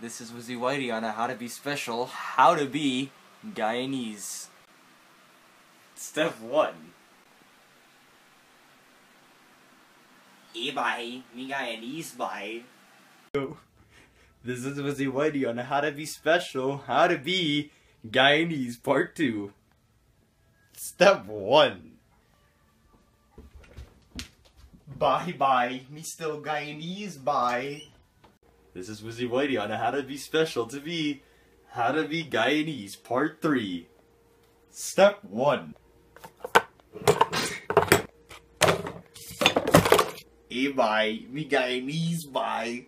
This is Wizzie Whitey on a How to Be Special, How to Be Guyanese. Step 1. Ibay, me Guyanese bye. This is Wizzie Whitey on a How to Be Special, How to Be Guyanese Part 2. Step 1. Bye bye, me still Guyanese bye. This is Wizzie Whitey on How to Be Special to be How to Be Guyanese Part 3. Step 1. Hey bye, me Guyanese bye.